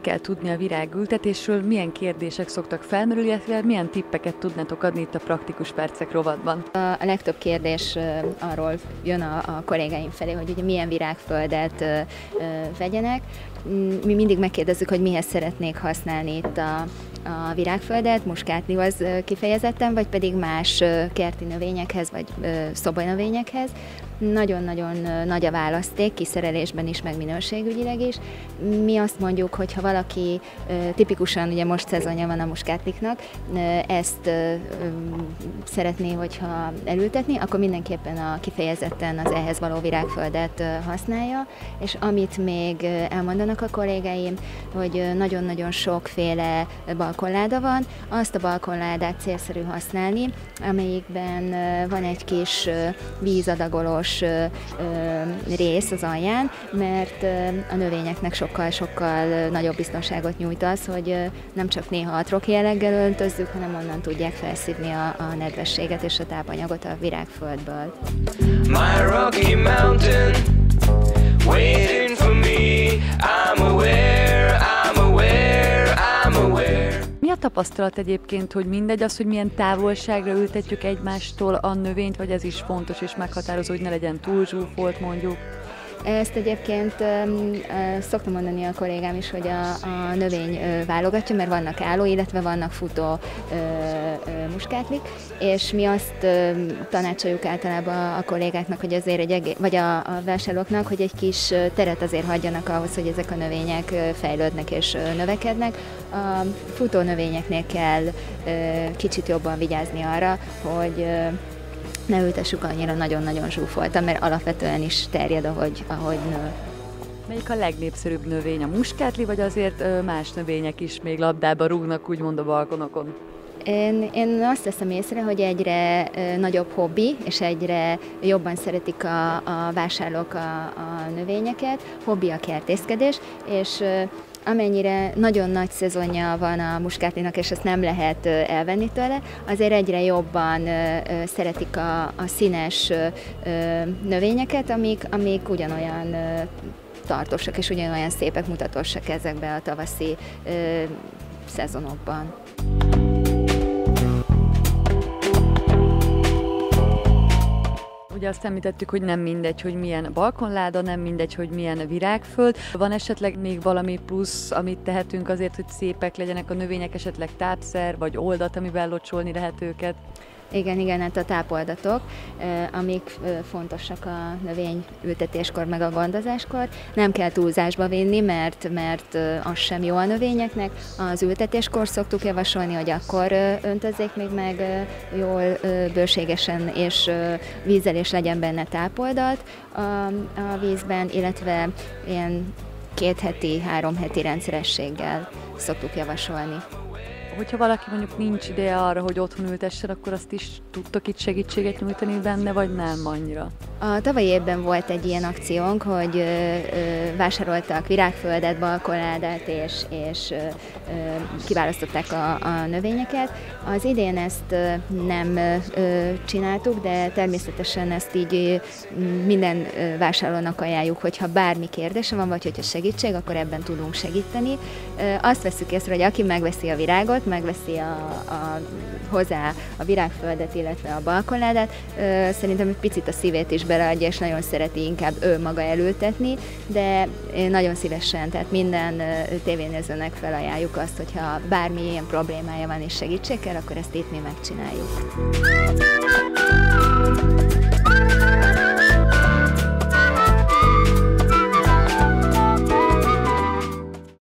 kell tudni a virágültetésről, milyen kérdések szoktak felmerülni, illetve milyen tippeket tudnátok adni itt a praktikus percek rovatban? A, a legtöbb kérdés arról jön a, a kollégáim felé, hogy ugye milyen virágföldet ö, ö, vegyenek. Mm, mi mindig megkérdezzük, hogy mihez szeretnék használni itt a, a virágföldet, muskátlihoz kifejezetten, vagy pedig más kerti növényekhez, vagy szobanövényekhez. Nagyon-nagyon nagy a választék, kiszerelésben is, meg minőségügyileg is. Mi azt mondjuk, hogy ha valaki tipikusan, ugye most szezonja van a muskátliknak, ezt szeretné, hogyha elültetni, akkor mindenképpen a kifejezetten az ehhez való virágföldet használja, és amit még elmondanak a kollégáim, hogy nagyon-nagyon sokféle balkonláda van, azt a balkonládát célszerű használni, amelyikben van egy kis vízadagolós rész az alján, mert a növényeknek sokkal-sokkal nagyobb biztonságot nyújt az, hogy nem csak néha atrok jelleggel öltözzük, hanem onnan tudják felszívni a, a nedvességet és a tápanyagot a virágföldből. My Rocky Mountain, waiting for me, tapasztalat egyébként, hogy mindegy az, hogy milyen távolságra ültetjük egymástól a növényt, vagy ez is fontos és meghatározó, hogy ne legyen túl zsúfolt mondjuk? Ezt egyébként szoktam mondani a kollégám is, hogy a, a növény válogatja, mert vannak álló, illetve vannak futó muskátlik, és mi azt tanácsoljuk általában a kollégáknak, hogy azért egy egész, vagy a, a vásárlóknak, hogy egy kis teret azért hagyjanak ahhoz, hogy ezek a növények fejlődnek és növekednek. A futó növényeknél kell kicsit jobban vigyázni arra, hogy ne ültessük annyira nagyon-nagyon zsúfoltan, mert alapvetően is terjed, ahogy, ahogy nő. Melyik a legnépszerűbb növény? A muskátli, vagy azért más növények is még labdába rúgnak, úgymond a balkonokon? Én, én azt teszem észre, hogy egyre nagyobb hobbi, és egyre jobban szeretik a, a vásárlók a, a növényeket. Hobbi a kertészkedés, és amennyire nagyon nagy szezonja van a muskátlinak, és ezt nem lehet elvenni tőle, azért egyre jobban szeretik a, a színes növényeket, amik, amik ugyanolyan tartósak és ugyanolyan szépek, mutatósak ezekben a tavaszi szezonokban. Azt említettük, hogy nem mindegy, hogy milyen balkonláda, nem mindegy, hogy milyen virágföld. Van esetleg még valami plusz, amit tehetünk azért, hogy szépek legyenek a növények, esetleg tápszer vagy oldat, amivel locsolni lehet őket? Igen, igen, hát a tápoldatok, amik fontosak a növény ültetéskor, meg a gondozáskor. Nem kell túlzásba vinni, mert, mert az sem jó a növényeknek. Az ültetéskor szoktuk javasolni, hogy akkor öntözzék még meg jól, bőségesen, és vízzel és legyen benne tápoldalt a, a vízben, illetve ilyen két heti, három heti rendszerességgel szoktuk javasolni hogyha valaki mondjuk nincs ideje arra, hogy otthon ültessen, akkor azt is tudtok itt segítséget nyújtani benne, vagy nem annyira? A tavalyi évben volt egy ilyen akciónk, hogy ö, ö, vásároltak virágföldet, balkonádát, és, és ö, kiválasztották a, a növényeket. Az idén ezt nem ö, csináltuk, de természetesen ezt így minden vásárlónak ajánljuk, hogyha bármi kérdése van, vagy hogyha segítség, akkor ebben tudunk segíteni. Azt veszük észre, hogy aki megveszi a virágot, megveszi a, a, hozzá a virágföldet, illetve a balkonládát, szerintem egy picit a szívét is beleadja, és nagyon szereti inkább ő maga elültetni, de nagyon szívesen, tehát minden tévénézőnek felajánljuk azt, hogyha bármi ilyen problémája van és segítség kell, akkor ezt itt mi megcsináljuk.